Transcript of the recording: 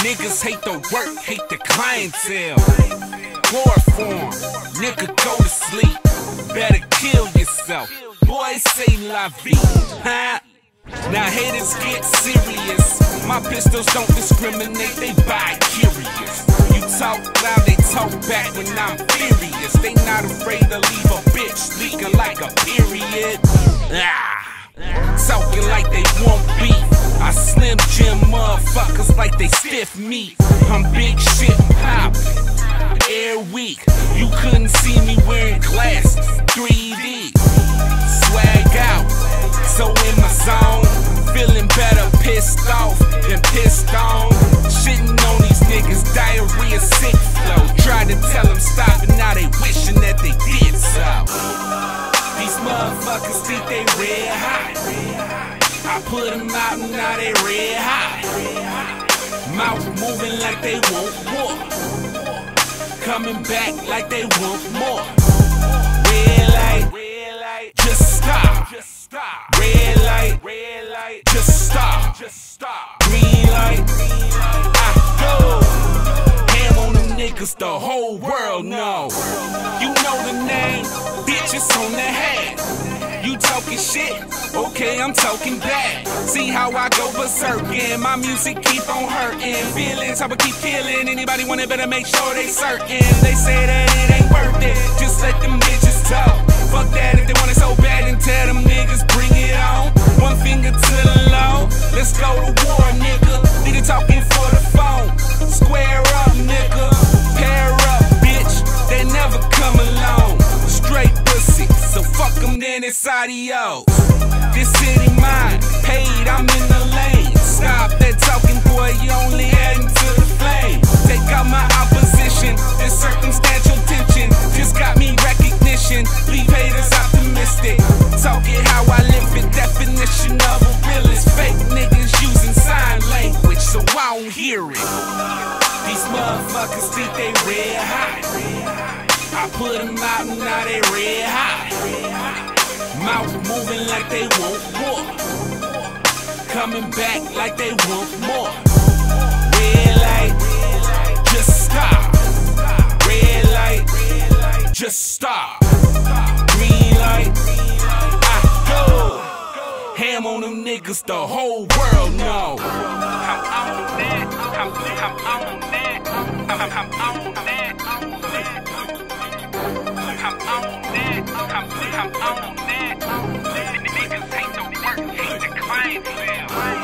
Niggas hate the work, hate the clientele. Chloroform, nigga go to sleep. Better kill yourself. Boys say la vie, huh? Now haters get serious. My pistols don't discriminate, they bi curious. You talk loud, they talk back when I'm furious. They not afraid to leave a bitch leaking like a period. Ah. Talking like they want beef. I slim jim motherfuckers like they stiff meat. I'm big shit pop. Air week. You couldn't see me wearing glasses. 3D. Swag out. So in my zone. Feeling better pissed off than pissed on. Shitting on these niggas. Diarrhea sick flow. Tried to tell them stop and now they wishing that they did so. These motherfuckers think they red hot. I put them out and now they red hot. Like they want more. Coming back like they want more. Red light, just stop. Red light, just stop. Green light, I go. Ham on them niggas, the whole world know. You know the name, bitches on the hat. Talking shit, okay, I'm talking back. See how I go berserk and my music keep on hurting. Feelings, I'ma keep killing. Anybody want it, better make sure they certain. They say that it ain't worth it, just let them bitches talk. Fuck that if they want it so bad, and tell them niggas bring it on. One finger to the law, let's go to war, nigga. Nigga talking for the phone, square up, nigga. Then it's adios. This city mine, paid, I'm in the lane. Stop that talking, boy, you only adding to the flame. Take out my opposition, this circumstantial tension just got me recognition. Leave haters optimistic. Talk it how I live it, definition of a realist. Fake niggas using sign language, so I don't hear it. These motherfuckers think they red hot. I put them out and now they red hot. Mouth moving like they want more. Coming back like they want more. Red light, just stop. Red light, just stop. Green light, I go. Ham on them niggas, the whole world know. I'm on that. I'm, I'm on that. I'm, I'm on that. I'm